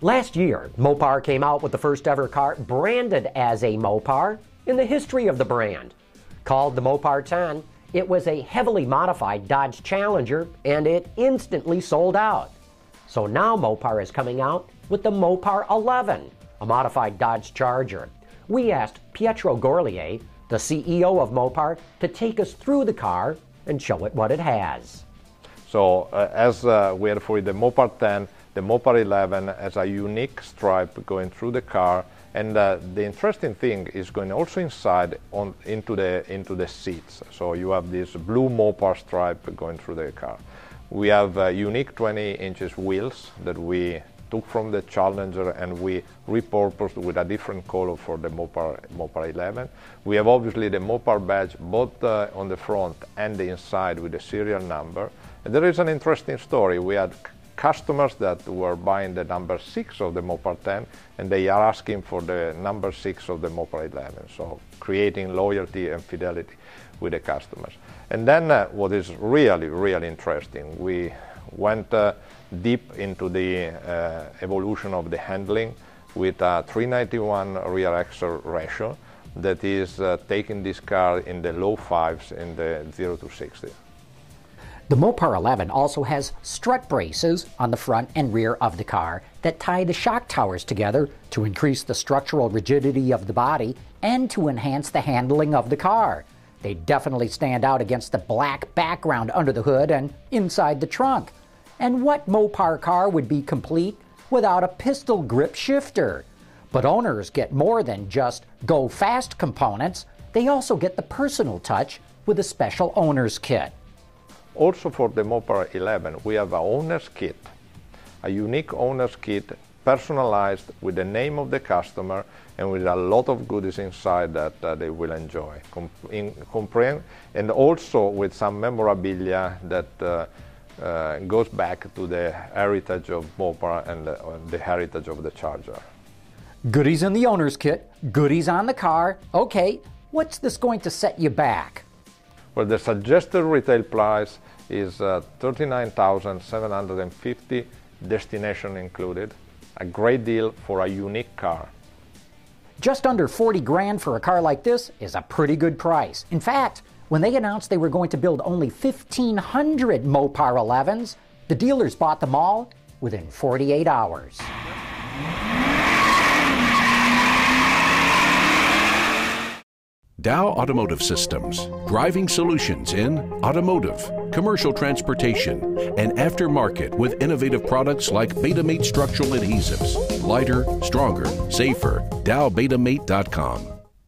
Last year, Mopar came out with the first ever car branded as a Mopar in the history of the brand. Called the Mopar 10, it was a heavily modified Dodge Challenger and it instantly sold out. So now Mopar is coming out with the Mopar 11, a modified Dodge Charger. We asked Pietro Gorlier, the CEO of Mopar, to take us through the car and show it what it has. So, uh, as uh, we had for the Mopar 10, the Mopar 11 has a unique stripe going through the car, and uh, the interesting thing is going also inside on into the into the seats. So you have this blue Mopar stripe going through the car. We have uh, unique 20 inches wheels that we took from the Challenger and we repurposed with a different color for the Mopar, Mopar 11. We have obviously the Mopar badge both uh, on the front and the inside with the serial number. And there is an interesting story. We had customers that were buying the number 6 of the Mopar 10 and they are asking for the number 6 of the Mopar 11, so creating loyalty and fidelity with the customers. And then uh, what is really, really interesting, we went uh, deep into the uh, evolution of the handling with a 391 rear axle ratio that is uh, taking this car in the low fives in the 0 to 60. The Mopar 11 also has strut braces on the front and rear of the car that tie the shock towers together to increase the structural rigidity of the body and to enhance the handling of the car. They definitely stand out against the black background under the hood and inside the trunk. And what Mopar car would be complete without a pistol grip shifter? But owners get more than just go fast components, they also get the personal touch with a special owner's kit. Also for the Mopar 11, we have an owner's kit, a unique owner's kit personalized with the name of the customer and with a lot of goodies inside that uh, they will enjoy. In, and also with some memorabilia that uh, uh, goes back to the heritage of Mopar and uh, the heritage of the Charger. Goodies in the owner's kit, goodies on the car. Okay, what's this going to set you back? Well, the suggested retail price is uh, 39,750, destination included. A great deal for a unique car. Just under 40 grand for a car like this is a pretty good price. In fact, when they announced they were going to build only 1,500 Mopar 11s, the dealers bought them all within 48 hours. Dow Automotive Systems, driving solutions in automotive, commercial transportation, and aftermarket with innovative products like Betamate structural adhesives. Lighter, stronger, safer. DowBetamate.com.